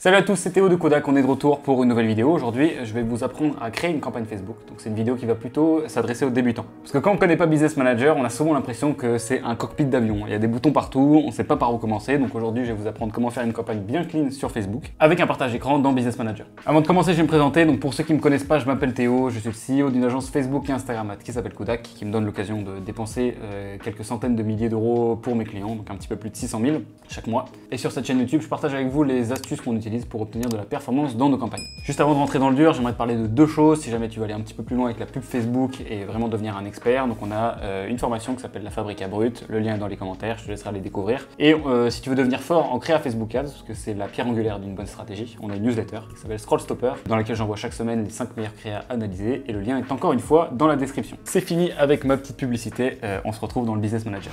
Salut à tous, c'est Théo de Kodak, on est de retour pour une nouvelle vidéo. Aujourd'hui, je vais vous apprendre à créer une campagne Facebook. Donc c'est une vidéo qui va plutôt s'adresser aux débutants. Parce que quand on ne connaît pas Business Manager, on a souvent l'impression que c'est un cockpit d'avion. Il y a des boutons partout, on ne sait pas par où commencer. Donc aujourd'hui, je vais vous apprendre comment faire une campagne bien clean sur Facebook avec un partage écran dans Business Manager. Avant de commencer, je vais me présenter. Donc pour ceux qui ne me connaissent pas, je m'appelle Théo, je suis le CEO d'une agence Facebook et Instagram qui s'appelle Kodak, qui me donne l'occasion de dépenser euh, quelques centaines de milliers d'euros pour mes clients, donc un petit peu plus de 600 000 chaque mois. Et sur cette chaîne YouTube, je partage avec vous les astuces qu'on utilise pour obtenir de la performance dans nos campagnes. Juste avant de rentrer dans le dur, j'aimerais te parler de deux choses si jamais tu veux aller un petit peu plus loin avec la pub Facebook et vraiment devenir un expert. Donc on a euh, une formation qui s'appelle la Fabrique à Brut, le lien est dans les commentaires, je te laisserai les découvrir. Et euh, si tu veux devenir fort en créa Facebook Ads, parce que c'est la pierre angulaire d'une bonne stratégie, on a une newsletter qui s'appelle Scroll Stopper, dans laquelle j'envoie chaque semaine les 5 meilleures créas analysées et le lien est encore une fois dans la description. C'est fini avec ma petite publicité, euh, on se retrouve dans le Business Manager.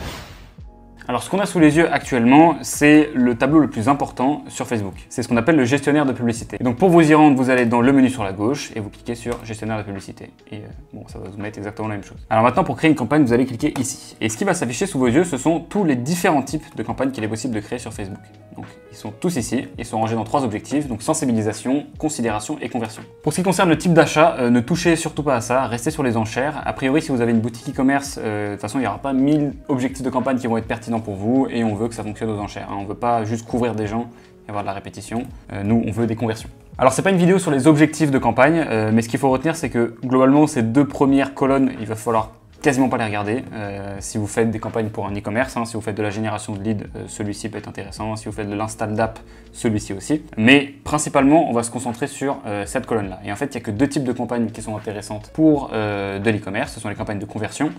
Alors ce qu'on a sous les yeux actuellement, c'est le tableau le plus important sur Facebook. C'est ce qu'on appelle le gestionnaire de publicité. donc pour vous y rendre, vous allez dans le menu sur la gauche et vous cliquez sur gestionnaire de publicité. Et euh, bon, ça va vous mettre exactement la même chose. Alors maintenant, pour créer une campagne, vous allez cliquer ici. Et ce qui va s'afficher sous vos yeux, ce sont tous les différents types de campagnes qu'il est possible de créer sur Facebook. Donc ils sont tous ici, ils sont rangés dans trois objectifs, donc sensibilisation, considération et conversion. Pour ce qui concerne le type d'achat, euh, ne touchez surtout pas à ça, restez sur les enchères. A priori, si vous avez une boutique e-commerce, euh, de toute façon, il n'y aura pas 1000 objectifs de campagne qui vont être pertinents pour vous et on veut que ça fonctionne aux enchères. Hein. On ne veut pas juste couvrir des gens et avoir de la répétition. Euh, nous, on veut des conversions. Alors c'est pas une vidéo sur les objectifs de campagne, mais ce qu'il faut retenir c'est que globalement ces deux premières colonnes, il va falloir quasiment pas les regarder. Euh, si vous faites des campagnes pour un e-commerce, hein, si vous faites de la génération de leads, euh, celui-ci peut être intéressant. Si vous faites de l'install d'app, celui-ci aussi. Mais principalement, on va se concentrer sur euh, cette colonne-là. Et en fait, il n'y a que deux types de campagnes qui sont intéressantes pour de l'e-commerce. Ce sont les campagnes de conversion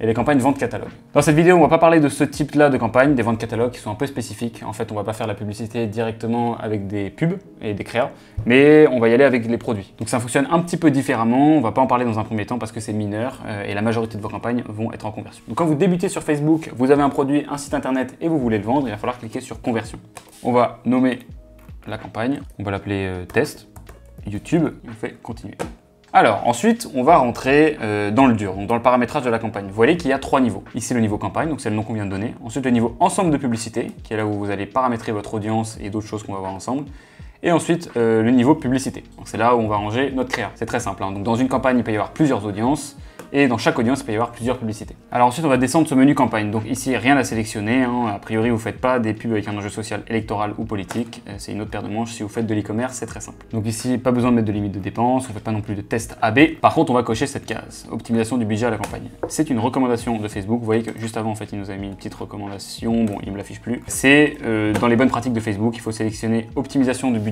et les campagnes vente catalogue. Dans cette vidéo, on va pas parler de ce type-là de campagne, des ventes catalogue qui sont un peu spécifiques. En fait, on va pas faire la publicité directement avec des pubs et des créas, mais on va y aller avec les produits. Donc ça fonctionne un petit peu différemment, on va pas en parler dans un premier temps parce que c'est mineur euh, et la majorité de vos campagnes vont être en conversion. Donc quand vous débutez sur Facebook, vous avez un produit, un site internet et vous voulez le vendre, il va falloir cliquer sur conversion. On va nommer la campagne, on va l'appeler euh, test, YouTube, on fait continuer. Alors ensuite, on va rentrer euh, dans le dur, donc dans le paramétrage de la campagne. Vous voyez qu'il y a trois niveaux. Ici le niveau campagne, donc c'est le nom qu'on vient de donner. Ensuite le niveau ensemble de publicité, qui est là où vous allez paramétrer votre audience et d'autres choses qu'on va voir ensemble. Et ensuite euh, le niveau publicité. Donc c'est là où on va ranger notre créa. C'est très simple. Hein. Donc dans une campagne, il peut y avoir plusieurs audiences et dans chaque audience, il peut y avoir plusieurs publicités. Alors ensuite, on va descendre ce menu campagne. Donc ici, rien à sélectionner. Hein. A priori, vous ne faites pas des pubs avec un enjeu social électoral ou politique. Euh, c'est une autre paire de manches. Si vous faites de l'e-commerce, c'est très simple. Donc ici, pas besoin de mettre de limite de dépenses. On ne fait pas non plus de test AB. Par contre, on va cocher cette case, optimisation du budget à la campagne. C'est une recommandation de Facebook. Vous voyez que juste avant, en fait, il nous a mis une petite recommandation. Bon, il ne me l'affiche plus. C'est euh, dans les bonnes pratiques de Facebook, il faut sélectionner optimisation du budget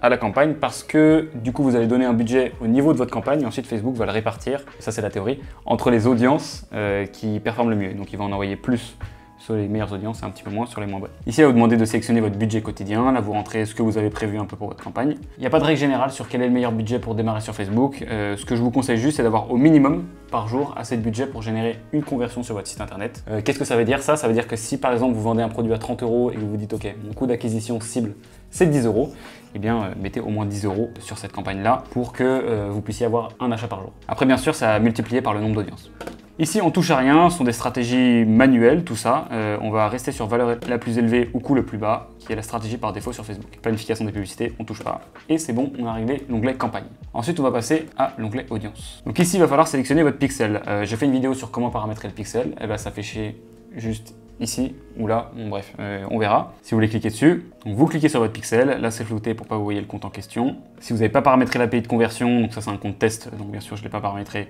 à la campagne parce que du coup vous allez donner un budget au niveau de votre campagne et ensuite Facebook va le répartir, ça c'est la théorie, entre les audiences euh, qui performent le mieux. Donc il va en envoyer plus sur les meilleures audiences et un petit peu moins sur les moins bonnes. Ici, va vous demander de sélectionner votre budget quotidien. Là, vous rentrez ce que vous avez prévu un peu pour votre campagne. Il n'y a pas de règle générale sur quel est le meilleur budget pour démarrer sur Facebook. Euh, ce que je vous conseille juste, c'est d'avoir au minimum par jour assez de budget pour générer une conversion sur votre site internet. Euh, qu'est-ce que ça veut dire? Ça Ça veut dire que si par exemple vous vendez un produit à 30 euros et que vous vous dites ok, mon coût d'acquisition cible c'est 10 euros, eh bien euh, mettez au moins 10 euros sur cette campagne-là pour que euh, vous puissiez avoir un achat par jour. Après bien sûr, ça a multiplié par le nombre d'audiences. Ici, on touche à rien, ce sont des stratégies manuelles, tout ça. Euh, on va rester sur valeur la plus élevée ou coût le plus bas, qui est la stratégie par défaut sur Facebook. Planification des publicités, on touche pas. Et c'est bon, on a réglé l'onglet campagne. Ensuite, on va passer à l'onglet audience. Donc ici, il va falloir sélectionner votre pixel. J'ai fait une vidéo sur comment paramétrer le pixel. Elle va s'afficher juste ici ou là, bref, euh, on verra. Si vous voulez cliquer dessus, vous cliquez sur votre pixel, là c'est flouté pour pas vous voyez le compte en question. Si vous n'avez pas paramétré l'API de conversion, donc ça c'est un compte test, donc bien sûr je ne l'ai pas paramétré,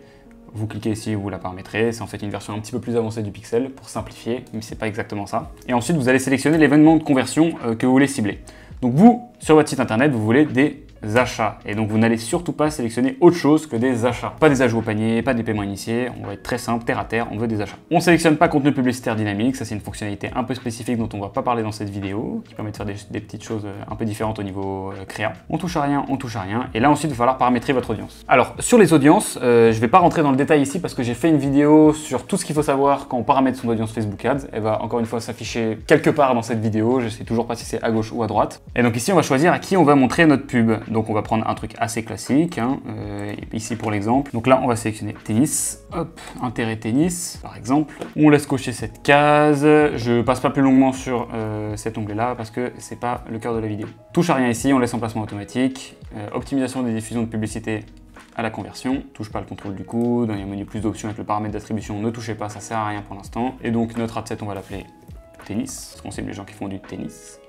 vous cliquez ici, vous la paramétrez. C'est en fait une version un petit peu plus avancée du pixel pour simplifier, mais c'est pas exactement ça. Et ensuite, vous allez sélectionner l'événement de conversion euh, que vous voulez cibler. Donc vous, sur votre site internet, vous voulez des achats. Et donc vous n'allez surtout pas sélectionner autre chose que des achats. Pas des ajouts au panier, pas des paiements initiés, on va être très simple, terre à terre, on veut des achats. On sélectionne pas contenu publicitaire dynamique, ça c'est une fonctionnalité un peu spécifique dont on va pas parler dans cette vidéo, qui permet de faire des, petites choses euh, un peu différentes au niveau euh, créa. On touche à rien, on touche à rien, et là ensuite il va falloir paramétrer votre audience. Alors sur les audiences, euh, je vais pas rentrer dans le détail ici parce que j'ai fait une vidéo sur tout ce qu'il faut savoir quand on paramètre son audience Facebook Ads. Elle va encore une fois s'afficher quelque part dans cette vidéo, je sais toujours pas si c'est à gauche ou à droite. Et donc ici on va choisir à qui on va montrer notre pub. Donc on va prendre un truc assez classique, hein, euh, ici pour l'exemple. Donc là, on va sélectionner tennis, hop, intérêt tennis, par exemple. On laisse cocher cette case. Je passe pas plus longuement sur euh, cet onglet-là parce que c'est pas le cœur de la vidéo. Touche à rien ici, on laisse en placement automatique. Euh, optimisation des diffusions de publicité à la conversion. Touche pas le contrôle du coût. Dans le menu plus d'options avec le paramètre d'attribution, ne touchez pas, ça sert à rien pour l'instant. Et donc notre adset, on va l'appeler tennis, parce qu'on sait les gens qui font du tennis.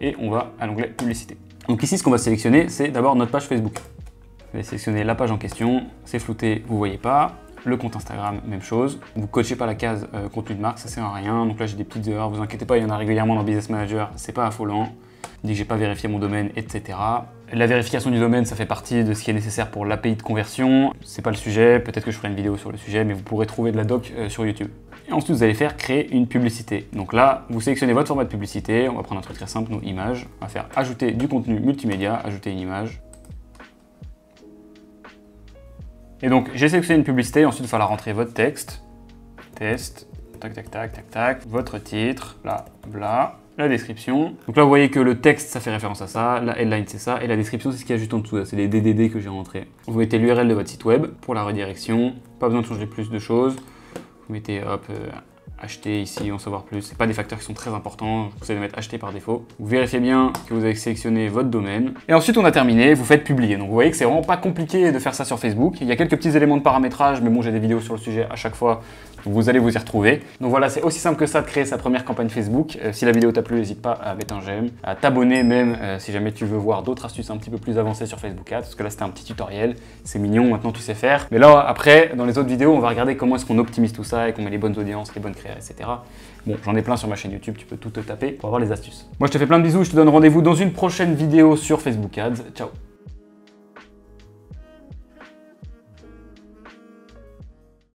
Et on va à l'onglet publicité. Donc ici, ce qu'on va sélectionner, c'est d'abord notre page Facebook. Vous allez sélectionner la page en question, c'est flouté, vous voyez pas. Le compte Instagram, même chose. Vous cochez pas la case euh, contenu de marque, ça sert à rien. Donc là, j'ai des petites erreurs, vous inquiétez pas, il y en a régulièrement dans Business Manager, c'est pas affolant. Dit que j'ai pas vérifié mon domaine, etc. La vérification du domaine, ça fait partie de ce qui est nécessaire pour l'API de conversion. C'est pas le sujet, peut-être que je ferai une vidéo sur le sujet, mais vous pourrez trouver de la doc euh, sur YouTube. Et ensuite, vous allez faire créer une publicité. Donc là, vous sélectionnez votre format de publicité. On va prendre un truc très simple, nos images. On va faire ajouter du contenu multimédia, ajouter une image. Et donc, j'ai sélectionné une publicité. Ensuite, il va falloir rentrer votre texte. Test. Tac, tac, tac, tac, tac. Votre titre. Bla, bla la description. Donc là, vous voyez que le texte, ça fait référence à ça, la headline, c'est ça, et la description, c'est ce qui est juste en dessous, c'est les DDD que j'ai rentrés. Vous mettez l'URL de votre site web pour la redirection, pas besoin de changer plus de choses. Vous mettez, hop, euh, acheter ici, en savoir plus. C'est pas des facteurs qui sont très importants, vous allez mettre acheter par défaut. Vous vérifiez bien que vous avez sélectionné votre domaine. Et ensuite, on a terminé, vous faites publier. Donc vous voyez que c'est vraiment pas compliqué de faire ça sur Facebook. Il y a quelques petits éléments de paramétrage, mais bon, j'ai des vidéos sur le sujet à chaque fois, vous allez vous y retrouver. Donc voilà, c'est aussi simple que ça de créer sa première campagne Facebook. Euh, si la vidéo t'a plu, n'hésite pas à mettre un j'aime, à t'abonner même euh, si jamais tu veux voir d'autres astuces un petit peu plus avancées sur Facebook Ads, parce que là c'était un petit tutoriel, c'est mignon, maintenant tu sais faire. Mais là, après, dans les autres vidéos, on va regarder comment est-ce qu'on optimise tout ça et qu'on met les bonnes audiences, les bonnes etc. Bon, j'en ai plein sur ma chaîne YouTube, tu peux tout te taper pour avoir les astuces. Moi, je te fais plein de bisous, je te donne rendez-vous dans une prochaine vidéo sur Facebook Ads. Ciao